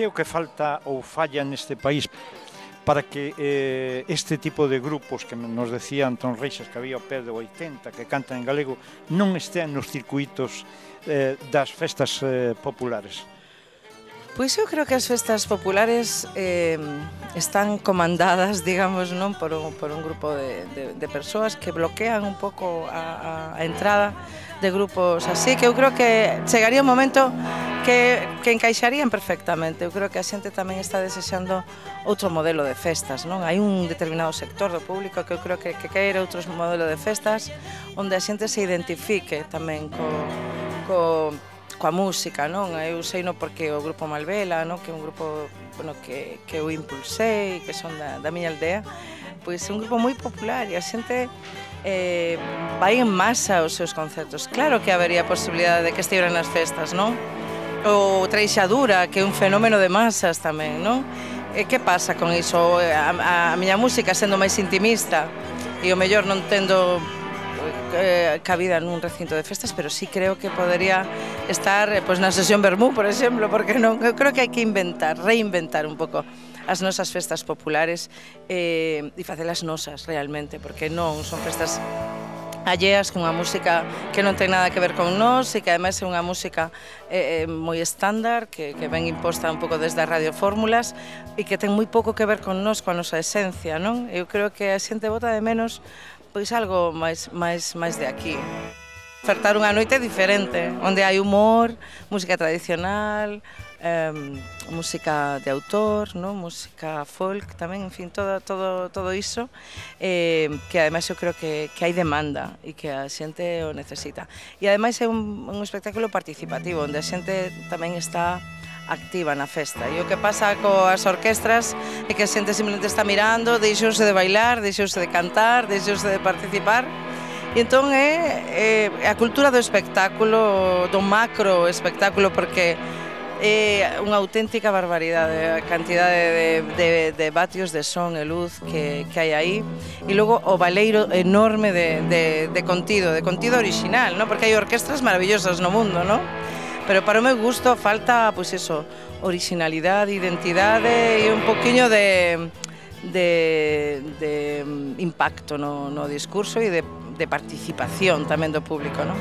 que é o que falta ou falla neste país para que eh, este tipo de grupos que nos decía Antón Reixas que había o pé do 80 que cantan en galego non estean nos circuitos eh, das festas eh, populares? Pois eu creo que as festas populares eh, están comandadas, digamos, non por un, por un grupo de, de, de persoas que bloquean un pouco a, a entrada de grupos así, que eu creo que chegaría un momento que, que encaixarían perfectamente. Eu creo que a xente tamén está desexando outro modelo de festas, non? Hai un determinado sector do público que eu creo que, que queira outros modelo de festas onde a xente se identifique tamén co, co, coa música, non? Eu sei no porque o grupo Malvela, non? Que é un grupo bueno, que, que eu impulsei, que son da, da miña aldea, pois é un grupo moi popular e a xente eh, vai en masa aos seus concertos. Claro que habería posibilidade de que estiveran nas festas, non? O Treixadura, que é un fenómeno de masas tamén, non? E que pasa con iso? Eh, a, a, a miña música sendo máis intimista e o mellor non tendo eh, cabida nun recinto de festas, pero sí creo que podería estar eh, pois pues, na sesión Bermú, por exemplo, porque non, eu creo que hai que inventar, reinventar un pouco as nosas festas populares eh, e facelas nosas realmente, porque non son festas alleas cunha música que non ten nada que ver con nós e que ademais é unha música eh, eh moi estándar que, que ven imposta un pouco desde as radiofórmulas e que ten moi pouco que ver con nós, coa nosa esencia, non? Eu creo que a xente bota de menos pois algo máis, máis, máis de aquí. Ofertar unha noite diferente, onde hai humor, música tradicional, eh, música de autor, no? música folk tamén, en fin, todo, todo, todo iso, eh, que ademais eu creo que, que hai demanda e que a xente o necesita. E ademais é un, un espectáculo participativo, onde a xente tamén está activa na festa. E o que pasa coas orquestras é que a xente simplemente está mirando, deixouse de bailar, deixouse de cantar, deixouse de participar. E entón é, é a cultura do espectáculo, do macro espectáculo, porque É eh, unha auténtica barbaridade a cantidade de, de, de vatios de son e luz que, que hai aí e logo o baleiro enorme de, de, de contido, de contido original, ¿no? porque hai orquestras maravillosas no mundo, ¿no? pero para o meu gusto falta, pois pues eso, originalidade, identidade e un poquinho de, de, de impacto no, no discurso e de, de participación tamén do público, ¿no?